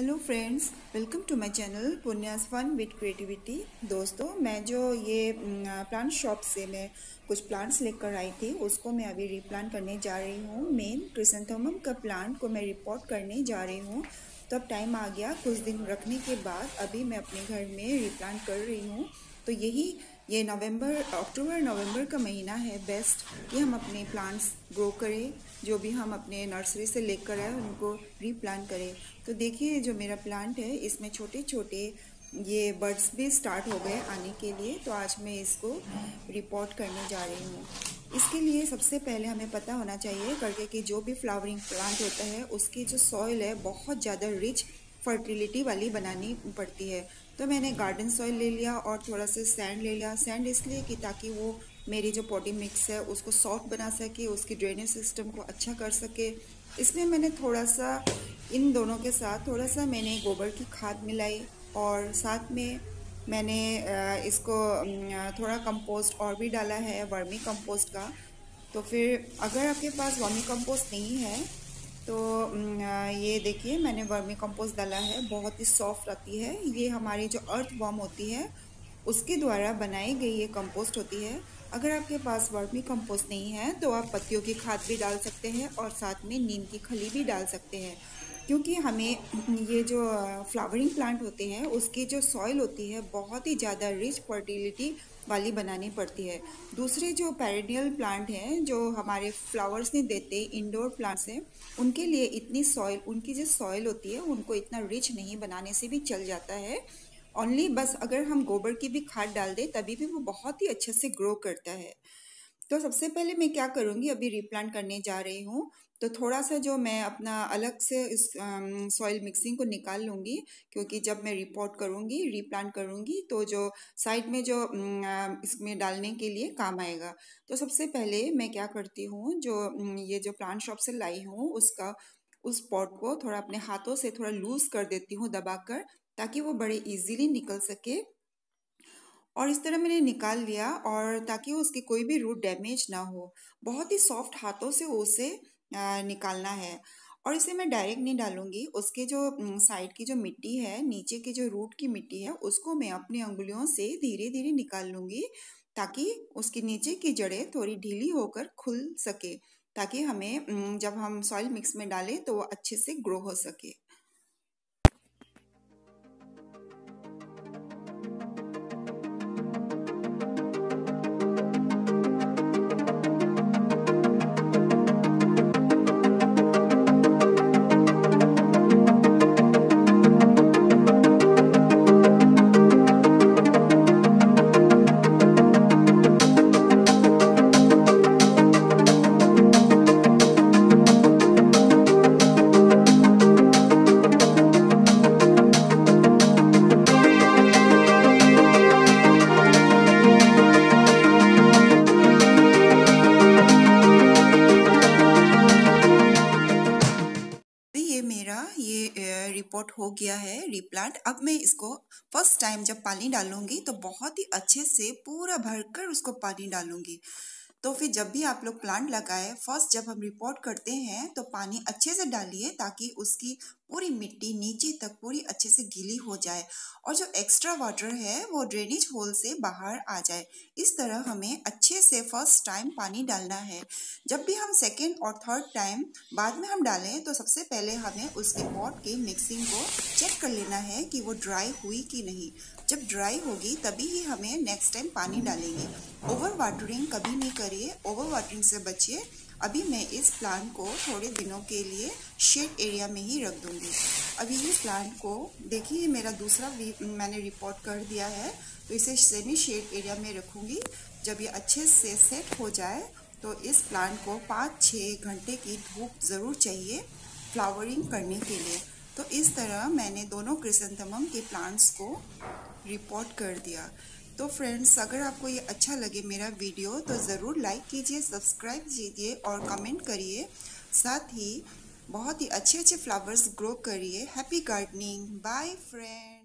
Hello friends welcome to my channel Punya's fun with creativity दोस्तों, मैं जो ये प्लांट शॉप से मैं कुछ प्लांट्स लेकर आई थी, उसको मैं अभी रिप्लांट करने जा रही हूँ। मेन क्रिसेंथोमम का प्लांट को मैं रिपोर्ट करने जा रही हूँ। तो अब टाइम आ गया कुछ दिन रखने के बाद अभी मैं अपने घर में रिप्लांट कर रही हूँ। तो यही ये नवंबर, अक्टूबर, नवंबर का महीना है बेस्ट कि हम अपने प्लांट्स ग्रो करें, जो भी हम अपने नर्सरी से लेकर आए, उनको रीप्लांट करें। तो देखिए, जो मेरा प्लांट है, इसमें छोटे छोटे ये बर्ड्स भी स्टार्ट हो गए आने के लिए तो आज मैं इसको रिपोर्ट करने जा रही हूँ। इसके लिए सबसे पहले हमें पता होना चाहिए, करके कि जो भी फ्लावरिंग प्लांट होता है, उसकी जो सॉइल है, बहुत ज़्यादा रिच फर्टिलिटी वाली बनानी पड़ती है। तो मैंने गार्डन सॉइल ले लिया और थोड़ा सा सैंड ले लिया। सैंड इसलिए कि ताकि वो मेरी जो पॉटी मिक्स है, उसको सॉफ्ट बना सके, उसकी ड्रेनेज सिस्टम को अच्छा कर सके। इसमें मैंने थोड़ा सा, इन दोनों के साथ थोड़ा सा मैंने गोबर की खाद मिलाई और साथ में मैंने इसको थोड़ा कंपोस्ट और भी डाला है, वर्मी कंपोस्ट का। तो फिर अगर आपके पास वर्मी कंपोस्ट नहीं है तो ये देखिए, मैंने वर्मी कंपोस्ट डाला है, बहुत ही सॉफ्ट रहती है। ये हमारी जो अर्थ वॉर्म होती है, उसके द्वारा बनाई गई ये कंपोस्ट होती है। अगर आपके पास वर्मी कंपोस्ट नहीं है तो आप पत्तियों की खाद भी डाल सकते हैं और साथ में नीम की खली भी डाल सकते हैं। क्योंकि हमें ये जो फ्लावरिंग प्लांट होते हैं, उसकी जो सॉइल होती है, बहुत ही ज़्यादा रिच फर्टिलिटी वाली बनानी पड़ती है। दूसरे जो पेरिडियल प्लांट हैं, जो हमारे फ्लावर्स नहीं देते इंडोर प्लांट्स हैं, उनके लिए इतनी सॉइल उनकी जो सॉइल होती है, उनको इतना रिच नहीं बनाने से भी चल जाता है। ओनली बस अगर हम गोबर की भी खाद डाल दें, तभी भी वो बहुत ही अच्छे से ग्रो करता है। तो सबसे पहले मैं क्या करूँगी, अभी रिप्लांट करने जा रही हूँ। तो थोड़ा सा जो मैं अपना अलग से इस सॉइल मिक्सिंग को निकाल लूँगी, क्योंकि जब मैं रिपोर्ट करूँगी रीप्लांट करूँगी तो जो साइड में जो इसमें डालने के लिए काम आएगा। तो सबसे पहले मैं क्या करती हूँ, जो ये जो प्लांट शॉप से लाई हूँ, उसका, उस पॉट को थोड़ा अपने हाथों से थोड़ा लूज कर देती हूँ दबाकर, ताकि वो बड़े इजीली निकल सके। और इस तरह मैंने निकाल लिया, और ताकि उसकी कोई भी रूट डैमेज ना हो। बहुत ही सॉफ्ट हाथों से उसे निकालना है। और इसे मैं डायरेक्ट नहीं डालूँगी। उसके जो साइड की जो मिट्टी है, नीचे की जो रूट की मिट्टी है, उसको मैं अपनी उंगलियों से धीरे धीरे निकाल लूँगी ताकि उसके नीचे की जड़ें थोड़ी ढीली होकर खुल सके, ताकि हमें जब हम सॉइल मिक्स में डालें तो वो अच्छे से ग्रो हो सके। रिपोर्ट हो गया है रिप्लांट अब मैं इसको फ़र्स्ट टाइम जब पानी डालूँगी तो बहुत ही अच्छे से पूरा भरकर उसको पानी डालूँगी। तो फिर जब भी आप लोग प्लांट लगाए, फ़र्स्ट जब हम रिपोर्ट करते हैं तो पानी अच्छे से डालिए ताकि उसकी पूरी मिट्टी नीचे तक पूरी अच्छे से गीली हो जाए और जो एक्स्ट्रा वाटर है, वो ड्रेनेज होल से बाहर आ जाए। इस तरह हमें अच्छे से फ़र्स्ट टाइम पानी डालना है। जब भी हम सेकेंड और थर्ड टाइम बाद में हम डालें तो सबसे पहले हमें उसके पॉट के मिक्सिंग को चेक कर लेना है कि वो ड्राई हुई कि नहीं। जब ड्राई होगी, तभी ही हमें नेक्स्ट टाइम पानी डालेंगे। ओवर वाटरिंग कभी नहीं करिए, ओवर वाटरिंग से बचिए। अभी मैं इस प्लांट को थोड़े दिनों के लिए शेड एरिया में ही रख दूँगी। अभी ये प्लांट को देखिए, मेरा दूसरा मैंने रिपोर्ट कर दिया है तो इसे सेमी शेड एरिया में रखूँगी। जब ये अच्छे से सेट हो जाए तो इस प्लांट को पाँच छः घंटे की धूप ज़रूर चाहिए फ्लावरिंग करने के लिए। तो इस तरह मैंने दोनों क्रिसंथमम के प्लांट्स को रिपोर्ट कर दिया। तो फ्रेंड्स अगर आपको ये अच्छा लगे मेरा वीडियो तो ज़रूर लाइक कीजिए सब्सक्राइब कीजिए और कमेंट करिए। साथ ही बहुत ही अच्छे अच्छे फ्लावर्स ग्रो करिए। Happy gardening bye friend